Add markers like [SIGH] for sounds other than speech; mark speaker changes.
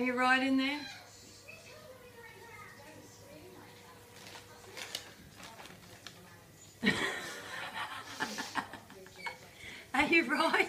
Speaker 1: Are you right in there? [LAUGHS] Are you right?